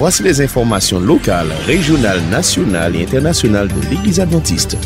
Voici les informations locales, régionales, nationales et internationales de l'Église adventiste.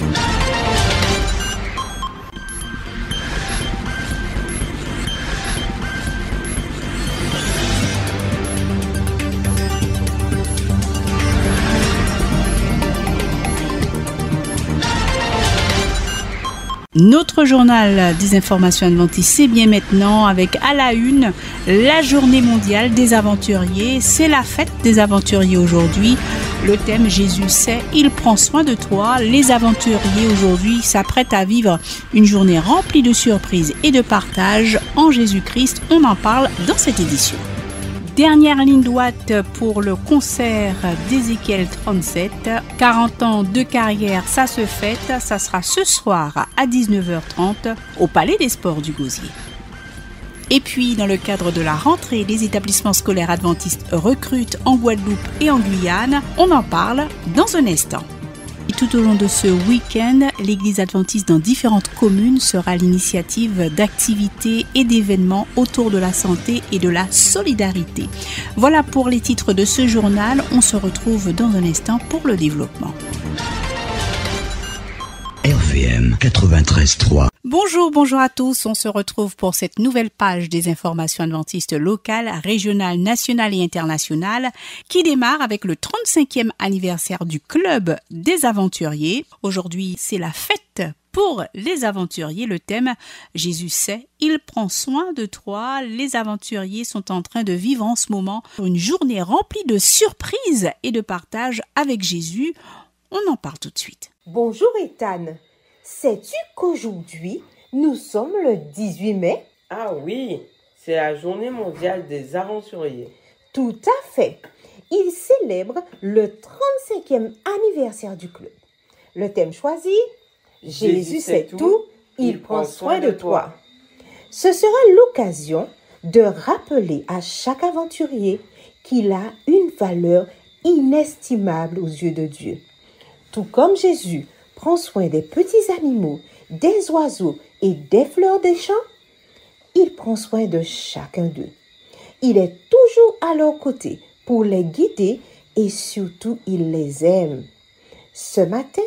Notre journal des informations adventistes, c'est bien maintenant avec à la une la journée mondiale des aventuriers. C'est la fête des aventuriers aujourd'hui. Le thème Jésus sait, il prend soin de toi. Les aventuriers aujourd'hui s'apprêtent à vivre une journée remplie de surprises et de partage en Jésus-Christ. On en parle dans cette édition. Dernière ligne droite pour le concert d'Ézéchiel 37. 40 ans de carrière, ça se fête. Ça sera ce soir à 19h30 au Palais des Sports du Gosier. Et puis, dans le cadre de la rentrée, les établissements scolaires adventistes recrutent en Guadeloupe et en Guyane. On en parle dans un instant. Tout au long de ce week-end, l'Église adventiste dans différentes communes sera l'initiative d'activités et d'événements autour de la santé et de la solidarité. Voilà pour les titres de ce journal. On se retrouve dans un instant pour le développement. RVM 93.3 Bonjour, bonjour à tous. On se retrouve pour cette nouvelle page des informations adventistes locales, régionales, nationales et internationales qui démarre avec le 35e anniversaire du Club des aventuriers. Aujourd'hui, c'est la fête pour les aventuriers. Le thème Jésus sait, il prend soin de toi. Les aventuriers sont en train de vivre en ce moment une journée remplie de surprises et de partage avec Jésus. On en parle tout de suite. Bonjour Ethan. Sais-tu qu'aujourd'hui, nous sommes le 18 mai? Ah oui, c'est la journée mondiale des aventuriers. Tout à fait. Il célèbre le 35e anniversaire du club. Le thème choisi Jésus sait tout, il prend soin de toi. Ce sera l'occasion de rappeler à chaque aventurier qu'il a une valeur inestimable aux yeux de Dieu. Tout comme Jésus prend soin des petits animaux, des oiseaux et des fleurs des champs, il prend soin de chacun d'eux. Il est toujours à leur côté pour les guider et surtout il les aime. Ce matin,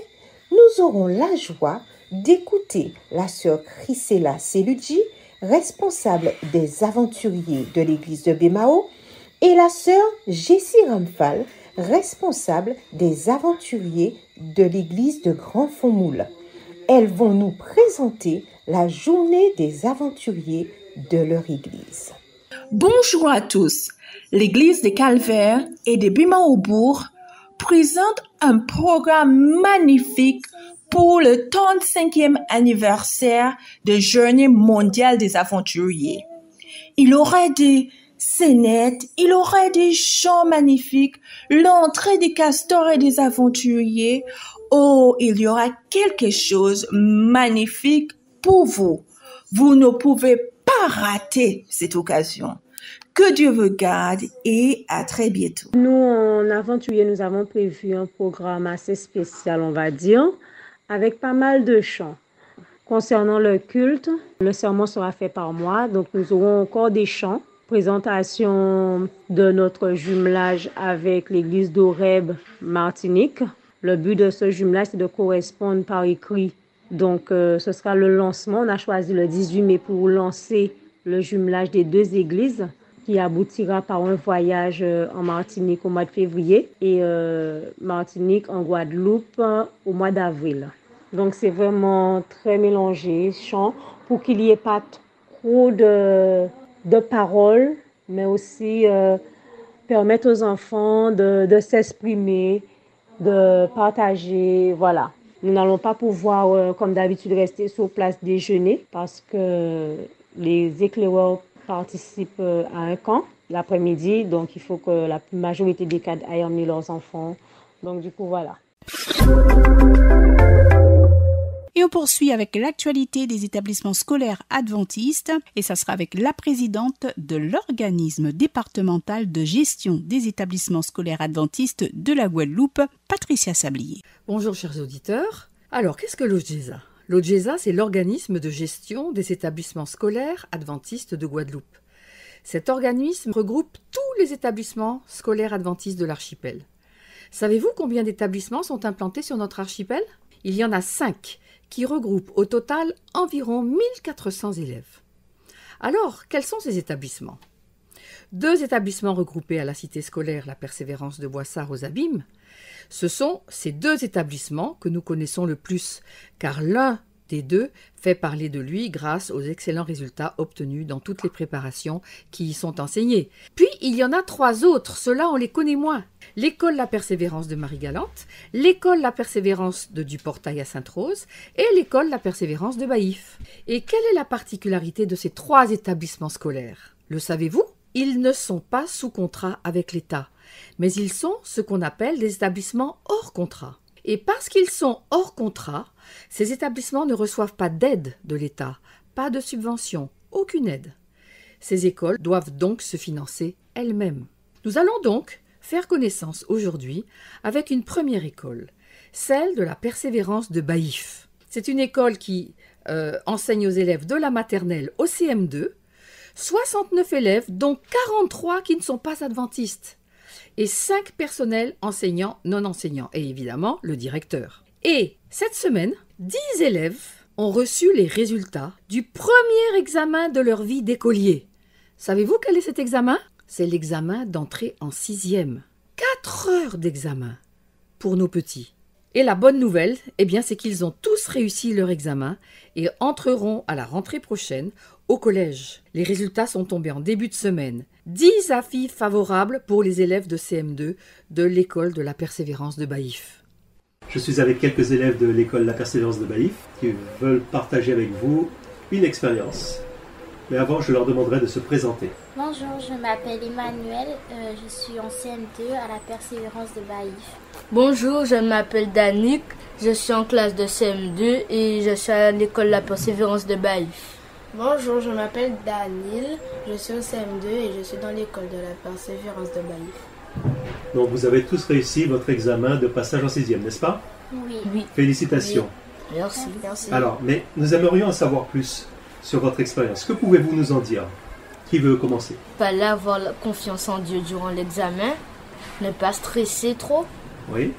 nous aurons la joie d'écouter la sœur Chrysela Seludji, responsable des aventuriers de l'église de Bémao, et la sœur Jessie Ramphal, responsable des aventuriers de l'église de Grand Fontmoule. Elles vont nous présenter la journée des aventuriers de leur église. Bonjour à tous. L'église des Calvaires et des Bimaobourg présente un programme magnifique pour le 35e anniversaire de Journée mondiale des aventuriers. Il aurait des scénettes, il aurait des chants magnifiques, l'entrée des castors et des aventuriers. Oh, il y aura quelque chose magnifique pour vous. Vous ne pouvez pas rater cette occasion. Que Dieu vous garde et à très bientôt. Nous, en aventurier, nous avons prévu un programme assez spécial, on va dire, avec pas mal de chants. Concernant le culte, le sermon sera fait par moi, donc nous aurons encore des chants présentation de notre jumelage avec l'église d'Oreb Martinique. Le but de ce jumelage, c'est de correspondre par écrit. Donc, euh, ce sera le lancement. On a choisi le 18 mai pour lancer le jumelage des deux églises qui aboutira par un voyage euh, en Martinique au mois de février et euh, Martinique en Guadeloupe au mois d'avril. Donc, c'est vraiment très mélangé, chant, pour qu'il n'y ait pas trop de de paroles, mais aussi euh, permettre aux enfants de, s'exprimer, de partager, voilà. Nous n'allons pas pouvoir, euh, comme d'habitude, rester sur place déjeuner parce que les éclaireurs participent euh, à un camp l'après-midi, donc il faut que la majorité des cadres aillent emmener leurs enfants. Donc du coup, voilà. Et on poursuit avec l'actualité des établissements scolaires adventistes et ça sera avec la présidente de l'organisme départemental de gestion des établissements scolaires adventistes de la Guadeloupe, Patricia Sablier. Bonjour chers auditeurs. Alors qu'est-ce que l'OGESA? L'OGESA, c'est l'organisme de gestion des établissements scolaires adventistes de Guadeloupe. Cet organisme regroupe tous les établissements scolaires adventistes de l'archipel. Savez-vous combien d'établissements sont implantés sur notre archipel? Il y en a cinq qui regroupent au total environ 1400 élèves. Alors, quels sont ces établissements? Deux établissements regroupés à la cité scolaire La Persévérance de Boissard aux Abîmes. Ce sont ces deux établissements que nous connaissons le plus, car l'un des deux fait parler de lui grâce aux excellents résultats obtenus dans toutes les préparations qui y sont enseignées. Puis il y en a trois autres, ceux-là on les connaît moins. L'école La Persévérance de Marie-Galante, l'école La Persévérance de Duportail à Sainte-Rose et l'école La Persévérance de Baïf. Et quelle est la particularité de ces trois établissements scolaires? Le savez-vous? Ils ne sont pas sous contrat avec l'État, mais ils sont ce qu'on appelle des établissements hors contrat. Et parce qu'ils sont hors contrat, ces établissements ne reçoivent pas d'aide de l'État, pas de subvention, aucune aide. Ces écoles doivent donc se financer elles-mêmes. Nous allons donc faire connaissance aujourd'hui avec une première école, celle de la Persévérance de Baïf. C'est une école qui euh, enseigne aux élèves de la maternelle au CM2, 69 élèves dont 43 qui ne sont pas adventistes et 5 personnels enseignants non enseignants et évidemment le directeur. Et cette semaine, 10 élèves ont reçu les résultats du premier examen de leur vie d'écolier. Savez-vous quel est cet examen? C'est l'examen d'entrée en sixième. 4 heures d'examen pour nos petits. Et la bonne nouvelle, eh bien, c'est qu'ils ont tous réussi leur examen et entreront à la rentrée prochaine au collège. Les résultats sont tombés en début de semaine. 10 avis favorables pour les élèves de CM2 de l'école de la Persévérance de Baïf. Je suis avec quelques élèves de l'école La Persévérance de Baïf qui veulent partager avec vous une expérience. Mais avant, je leur demanderai de se présenter. Bonjour, je m'appelle Emmanuel, euh, je suis en CM2 à la Persévérance de Baïf. Bonjour, je m'appelle Danick, je suis en classe de CM2 et je suis à l'école La Persévérance de Baïf. Bonjour, je m'appelle Daniel, je suis au CM2 et je suis dans l'école de la Persévérance de Baïf. Donc vous avez tous réussi votre examen de passage en sixième, n'est-ce pas? Oui. Oui. Félicitations. Merci. Merci. Alors, mais nous aimerions en savoir plus sur votre expérience. Que pouvez-vous nous en dire? Qui veut commencer? Fallait avoir la confiance en Dieu durant l'examen, ne pas stresser trop. Oui.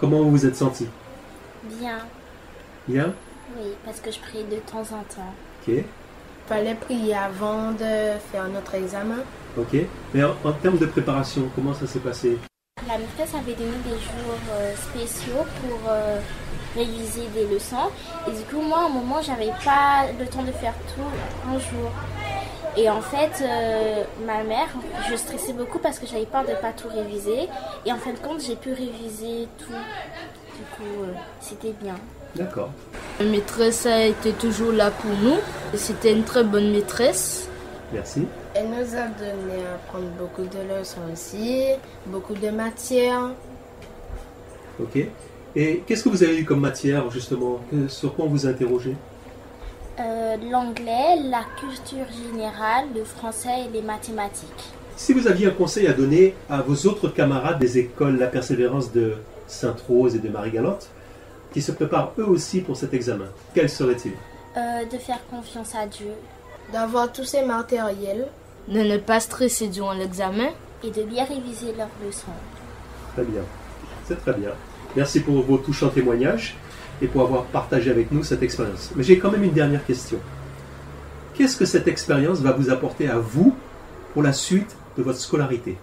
Comment vous vous êtes senti Bien, Bien? Oui, parce que je prie de temps en temps. Ok. Fallait prier avant de faire notre examen. Ok. Mais en, en termes de préparation, comment ça s'est passé? La maîtresse avait donné des jours euh, spéciaux pour euh, réviser des leçons. Et du coup, moi, à un moment, j'avais pas le temps de faire tout un jour. Et en fait, euh, ma mère, je stressais beaucoup parce que j'avais peur de pas tout réviser. Et en fin de compte, j'ai pu réviser tout. Du coup, euh, c'était bien. D'accord. La maîtresse a été toujours là pour nous. et C'était une très bonne maîtresse. Merci. Elle nous a donné à prendre beaucoup de leçons aussi, beaucoup de matières. Ok. Et qu'est-ce que vous avez eu comme matière, justement? Sur quoi on vous a interrogé? Euh, L'anglais, la culture générale, le français et les mathématiques. Si vous aviez un conseil à donner à vos autres camarades des écoles La Persévérance de Sainte-Rose et de Marie-Galante, qui se préparent eux aussi pour cet examen, quel serait-il? Euh, de faire confiance à Dieu D'avoir tous ces matériels. De ne pas stresser durant l'examen. et de bien réviser leurs leçons. Très bien. C'est très bien. Merci pour vos touchants témoignages et pour avoir partagé avec nous cette expérience. Mais j'ai quand même une dernière question. Qu'est-ce que cette expérience va vous apporter à vous pour la suite de votre scolarité?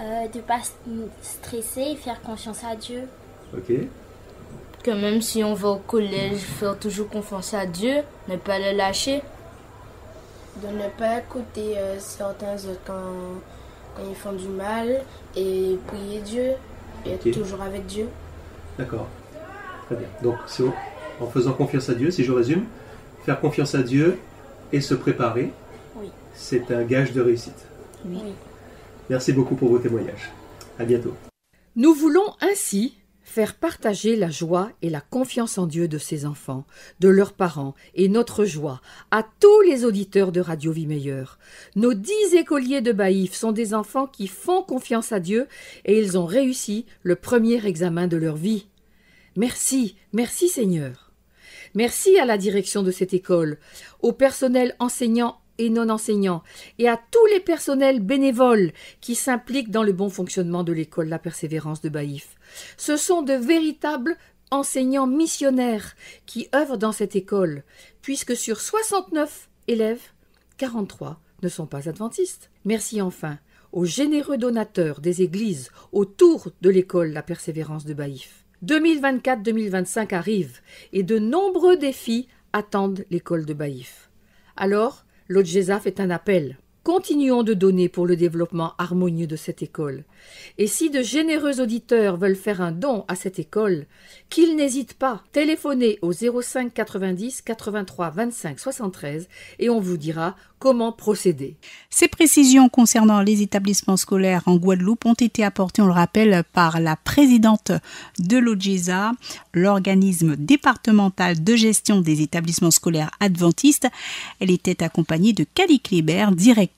Euh, de pas s- stresser et faire confiance à Dieu. Ok Que même si on va au collège, faire toujours confiance à Dieu, ne pas le lâcher. De ne pas écouter euh, certains autres quand, quand ils font du mal et prier Dieu. Et être toujours avec Dieu. D'accord. Très bien. Donc, c'est en faisant confiance à Dieu, si je résume, faire confiance à Dieu et se préparer, Oui. c'est un gage de réussite. Oui. Merci beaucoup pour vos témoignages. À bientôt. Nous voulons ainsi faire partager la joie et la confiance en Dieu de ces enfants, de leurs parents et notre joie à tous les auditeurs de Radio Vie Meilleure. Nos dix écoliers de Baïf sont des enfants qui font confiance à Dieu et ils ont réussi le premier examen de leur vie. Merci, merci Seigneur. Merci à la direction de cette école, au personnel enseignant et non enseignants, et à tous les personnels bénévoles qui s'impliquent dans le bon fonctionnement de l'école La Persévérance de Baïf. Ce sont de véritables enseignants missionnaires qui œuvrent dans cette école, puisque sur 69 élèves, 43 ne sont pas adventistes. Merci enfin aux généreux donateurs des églises autour de l'école La Persévérance de Baïf. 2024-2025 arrive et de nombreux défis attendent l'école de Baïf. Alors, l'ODGESA fait un appel. Continuons de donner pour le développement harmonieux de cette école. Et si de généreux auditeurs veulent faire un don à cette école, qu'ils n'hésitent pas, téléphonez au 05 90 83 25 73 et on vous dira comment procéder. Ces précisions concernant les établissements scolaires en Guadeloupe ont été apportées, on le rappelle, par la présidente de l'OGESA, l'organisme départemental de gestion des établissements scolaires adventistes. Elle était accompagnée de Cali Kléber,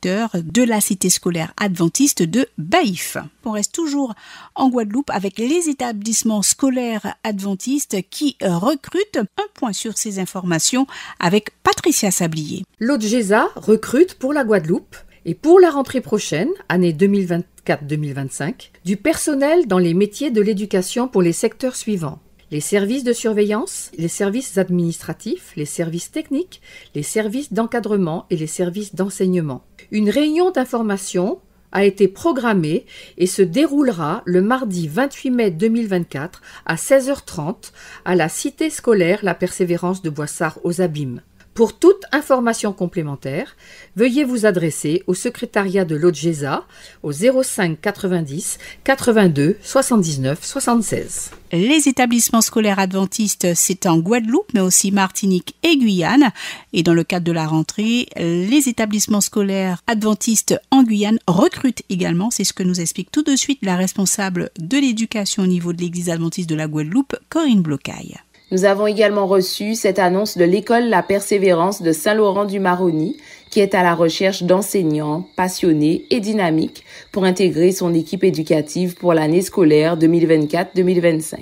de la cité scolaire adventiste de Baïf. On reste toujours en Guadeloupe avec les établissements scolaires adventistes qui recrutent. Un point sur ces informations avec Patricia Sablier. L'OGESA recrute pour la Guadeloupe et pour la rentrée prochaine, année 2024-2025, du personnel dans les métiers de l'éducation pour les secteurs suivants les services de surveillance, les services administratifs, les services techniques, les services d'encadrement et les services d'enseignement. Une réunion d'information a été programmée et se déroulera le mardi 28 mai 2024 à 16h30 à la cité scolaire La Persévérance de Boissard aux Abîmes. Pour toute information complémentaire, veuillez vous adresser au secrétariat de l'OGESA au 05 90 82 79 76. Les établissements scolaires adventistes, c'est en Guadeloupe, mais aussi Martinique et Guyane. Et dans le cadre de la rentrée, les établissements scolaires adventistes en Guyane recrutent également. C'est ce que nous explique tout de suite la responsable de l'éducation au niveau de l'église adventiste de la Guadeloupe, Corinne Blocaille. Nous avons également reçu cette annonce de l'école La Persévérance de Saint-Laurent-du-Maroni, qui est à la recherche d'enseignants passionnés et dynamiques pour intégrer son équipe éducative pour l'année scolaire 2024-2025.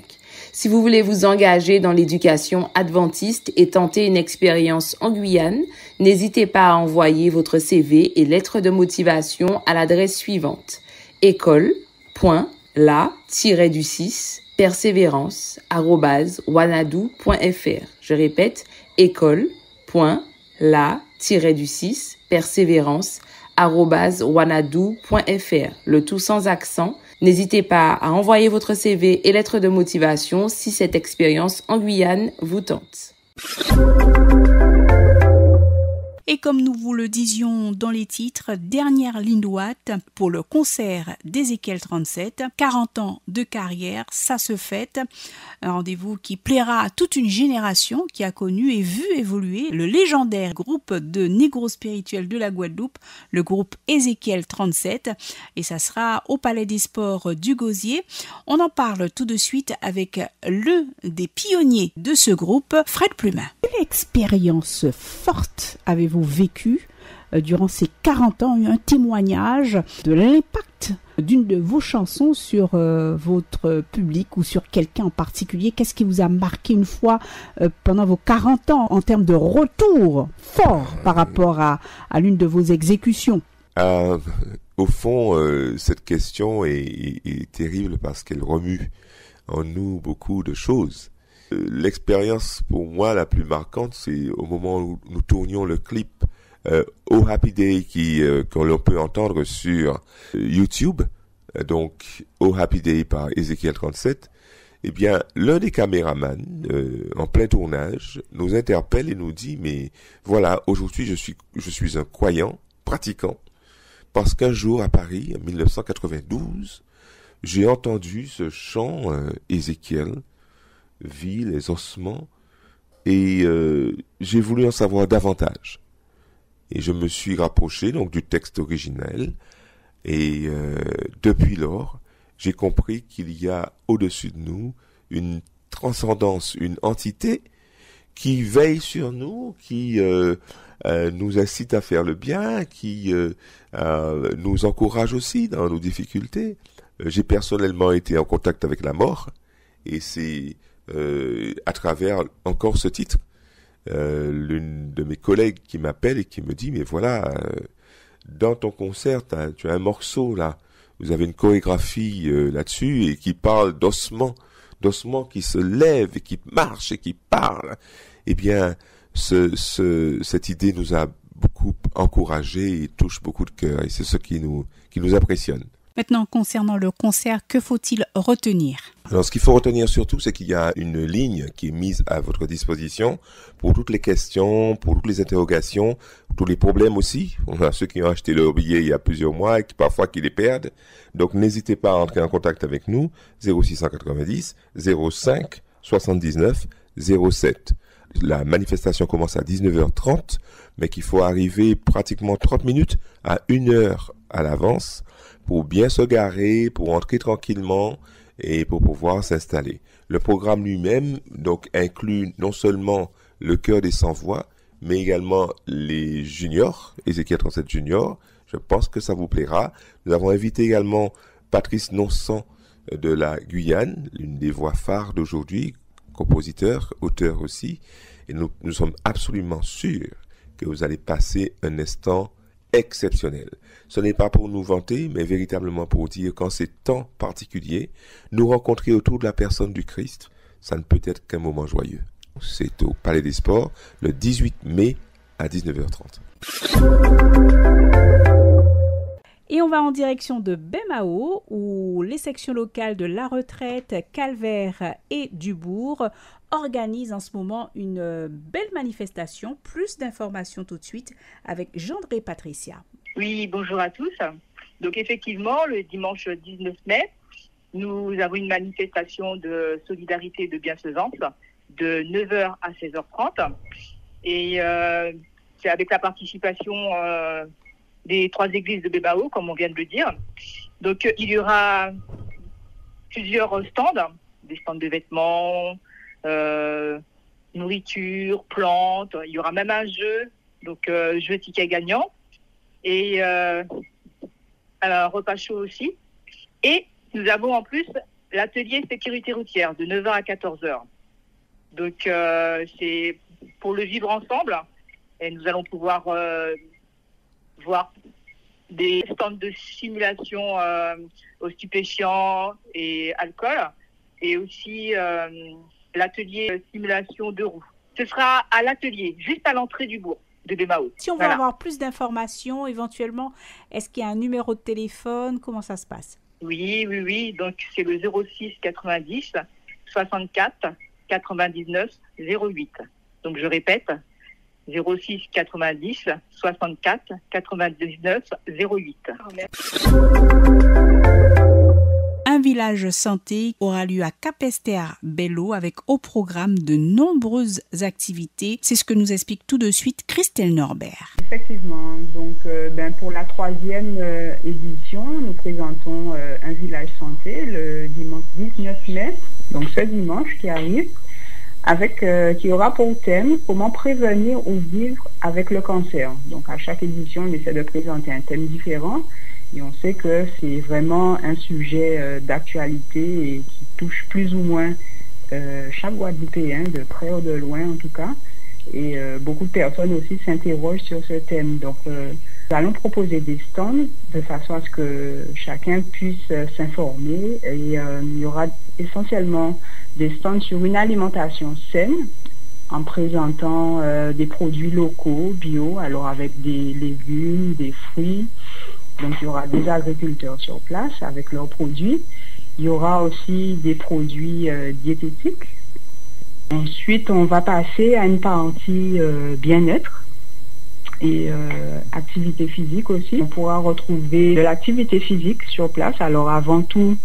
Si vous voulez vous engager dans l'éducation adventiste et tenter une expérience en Guyane, n'hésitez pas à envoyer votre CV et lettre de motivation à l'adresse suivante école.la-du-6 persévérance@wanadou.fr. Je répète école.la-du6 persévérance@wanadou.fr. Le tout sans accent. N'hésitez pas à envoyer votre CV et lettre de motivation si cette expérience en Guyane vous tente. Et comme nous vous le disions dans les titres, dernière ligne droite pour le concert d'Ézéchiel 37, 40 ans de carrière, ça se fête. Un rendez-vous qui plaira à toute une génération qui a connu et vu évoluer le légendaire groupe de négro spirituels de la Guadeloupe, le groupe Ézéchiel 37. Et ça sera au Palais des Sports du Gosier. On en parle tout de suite avec le des pionniers de ce groupe, Fred Plumin. Quelle expérience forte avez-vous vécu euh, durant ces 40 ans, un témoignage de l'impact d'une de vos chansons sur euh, votre public ou sur quelqu'un en particulier? Qu'est-ce qui vous a marqué une fois euh, pendant vos 40 ans en termes de retour fort par rapport à, l'une de vos exécutions? Au fond, cette question est, est terrible parce qu'elle remue en nous beaucoup de choses. L'expérience pour moi la plus marquante, c'est au moment où nous tournions le clip euh, Oh Happy Day qui euh, que peut entendre sur YouTube, donc Oh Happy Day par Ezekiel 37. Eh bien, l'un des caméramans euh, en plein tournage nous interpelle et nous dit mais voilà aujourd'hui je suis je suis un croyant pratiquant parce qu'un jour à Paris en 1992 j'ai entendu ce chant euh, Ézéchiel vit les ossements, et euh, j'ai voulu en savoir davantage. Et je me suis rapproché donc du texte originel, et euh, depuis lors, j'ai compris qu'il y a au-dessus de nous une transcendance, une entité qui veille sur nous, qui euh, nous incite à faire le bien, qui nous encourage aussi dans nos difficultés. J'ai personnellement été en contact avec la mort, et c'est euh, à travers encore ce titre. Euh, l'une de mes collègues qui m'appelle et qui me dit mais voilà euh, dans ton concert tu as un morceau là. Vous avez une chorégraphie euh, là-dessus et qui parle d'ossements d'ossements qui se lèvent et qui marchent et qui parlent. Eh bien ce, ce, cette idée nous a beaucoup encouragé et touche beaucoup de cœur et c'est ce qui nous qui nous impressionne Maintenant, concernant le concert, que faut-il retenir? Alors, ce qu'il faut retenir surtout, c'est qu'il y a une ligne qui est mise à votre disposition pour toutes les questions, pour toutes les interrogations, tous les problèmes aussi. On a ceux qui ont acheté leur billet il y a plusieurs mois et qui parfois qui les perdent. Donc, n'hésitez pas à entrer en contact avec nous, 0690 05 79 07 la manifestation commence à 19h30, mais qu'il faut arriver pratiquement 30 minutes à une heure à l'avance pour bien se garer, pour entrer tranquillement et pour pouvoir s'installer. Le programme lui-même donc inclut non seulement le cœur des sans-voix, mais également les juniors, Ezekiel 37 juniors. Je pense que ça vous plaira. Nous avons invité également Patrice Nonsan de la Guyane, l'une des voix phares d'aujourd'hui, compositeur, auteur aussi. Et nous sommes absolument sûrs que vous allez passer un instant exceptionnel. Ce n'est pas pour nous vanter, mais véritablement pour dire qu'en ces temps particuliers, nous rencontrer autour de la personne du Christ, ça ne peut être qu'un moment joyeux. C'est au Palais des Sports, le 18 mai à 19h30. Et on va en direction de Bemao, où les sections locales de La Retraite, Calvaire et Dubourg organisent en ce moment une belle manifestation. Plus d'informations tout de suite avec Jean-André Patricia. Oui, bonjour à tous. Donc effectivement, le dimanche 19 mai, nous avons une manifestation de solidarité et de bienfaisance de 9h à 16h30. Et euh, c'est avec la participation euh, des trois églises de Bébao, comme on vient de le dire. Donc, euh, il y aura plusieurs stands, des stands de vêtements, euh, nourriture, plantes. Il y aura même un jeu, donc euh, jeu ticket gagnant. Et un repas chaud aussi. Et nous avons en plus l'atelier sécurité routière de 9h à 14h. Donc, c'est pour le vivre ensemble. Et nous allons pouvoir voir des stands de simulation euh, aux stupéfiants et alcool, et aussi euh, l'atelier simulation de roues. Ce sera à l'atelier, juste à l'entrée du bourg de Bémao. Si on veut Voilà. avoir plus d'informations, éventuellement, est-ce qu'il y a un numéro de téléphone? Comment ça se passe? Oui, oui, oui. Donc c'est le 06 90 64 99 08. Donc je répète, 06 90 64 99 08. Un village santé aura lieu à Capesterre Bello avec au programme de nombreuses activités. C'est ce que nous explique tout de suite Christelle Norbert. Effectivement, donc euh, ben, pour la troisième euh, édition, nous présentons euh, un village santé le dimanche 19 mai, donc ce dimanche qui arrive, avec euh, qui aura pour thème comment prévenir ou vivre avec le cancer. Donc à chaque édition, on essaie de présenter un thème différent. Et on sait que c'est vraiment un sujet euh, d'actualité et qui touche plus ou moins euh, chaque Guadeloupéen, de près ou de loin en tout cas. Et beaucoup de personnes aussi s'interrogent sur ce thème. Donc, nous allons proposer des stands de façon à ce que chacun puisse s'informer. Et il y aura essentiellement des stands sur une alimentation saine en présentant euh, des produits locaux, bio, alors avec des légumes, des fruits. Donc, il y aura des agriculteurs sur place avec leurs produits. Il y aura aussi des produits euh, diététiques Ensuite, on va passer à une partie euh, bien-être et activité physique aussi. On pourra retrouver de l'activité physique sur place. Alors avant tout,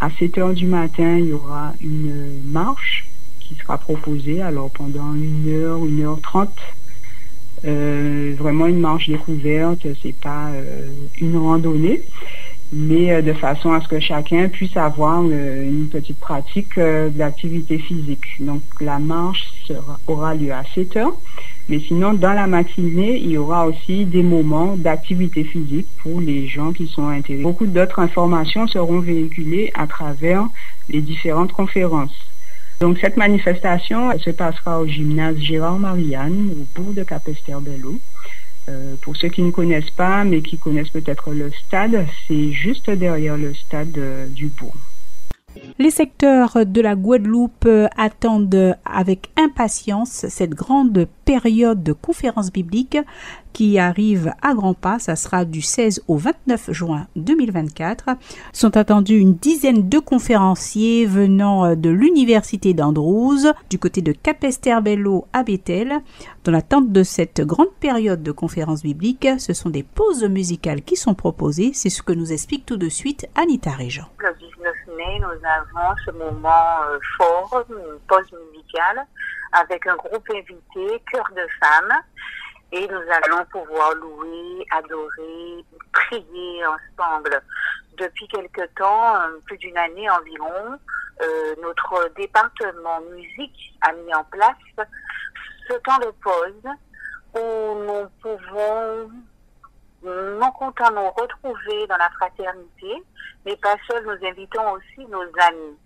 à 7 heures du matin, il y aura une marche qui sera proposée. Alors pendant une heure, une heure trente, euh, vraiment une marche découverte. C'est pas euh, une randonnée mais euh, de façon à ce que chacun puisse avoir euh, une petite pratique euh, d'activité physique. Donc la marche sera, aura lieu à 7 heures, mais sinon dans la matinée, il y aura aussi des moments d'activité physique pour les gens qui sont intéressés. Beaucoup d'autres informations seront véhiculées à travers les différentes conférences. Donc cette manifestation se passera au gymnase Gérard Marianne, au bourg de Capesterbello. Euh, pour ceux qui ne connaissent pas, mais qui connaissent peut-être le stade, c'est juste derrière le stade euh, du bourg. Les secteurs de la Guadeloupe attendent avec impatience cette grande période de conférences bibliques qui arrive à grands pas. Ça sera du 16 au 29 juin 2024. Sont attendus une dizaine de conférenciers venant de l'université d'Andrews, du côté de Capesterbello à Bethel. Dans l'attente de cette grande période de conférences bibliques, ce sont des pauses musicales qui sont proposées. C'est ce que nous explique tout de suite Anita Régent. 19 mai, nous avons ce moment euh, fort, une pause musicale, avec un groupe invité, Cœur de femmes et nous allons pouvoir louer, adorer, prier ensemble. Depuis quelque temps, euh, plus d'une année environ, euh, notre département musique a mis en place ce temps de pause où nous pouvons non content nous retrouver dans la fraternité, mais pas seul, nous invitons aussi nos amis.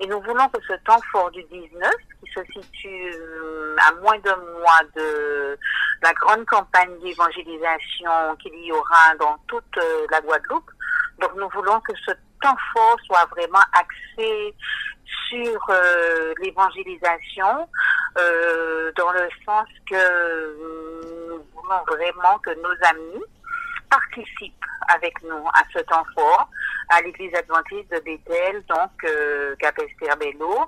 Et nous voulons que ce temps fort du 19, qui se situe euh, à moins d'un mois de la grande campagne d'évangélisation qu'il y aura dans toute euh, la Guadeloupe, donc nous voulons que ce temps fort soit vraiment axé sur euh, l'évangélisation, dans le sens que nous voulons vraiment que nos amis participent avec nous à ce temps fort à l'église adventiste de Bethel, donc euh, Bello,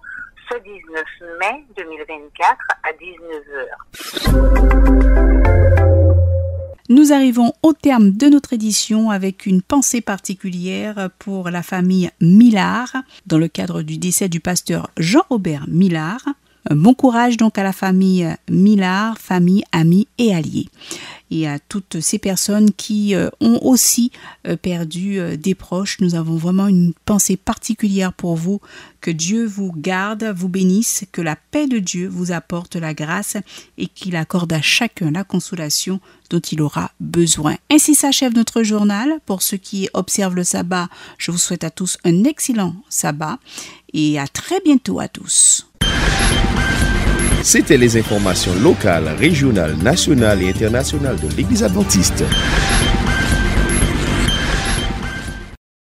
ce 19 mai 2024 à 19h. Nous arrivons au terme de notre édition avec une pensée particulière pour la famille Millard dans le cadre du décès du pasteur Jean-Robert Millard. Bon courage donc à la famille Millard, famille, amis et alliés et à toutes ces personnes qui euh, ont aussi euh, perdu euh, des proches. Nous avons vraiment une pensée particulière pour vous. Que Dieu vous garde, vous bénisse, que la paix de Dieu vous apporte la grâce et qu'il accorde à chacun la consolation dont il aura besoin. Ainsi s'achève notre journal. Pour ceux qui observent le sabbat, je vous souhaite à tous un excellent sabbat et à très bientôt à tous. C'était les informations locales, régionales, nationales et internationales de l'Église adventiste.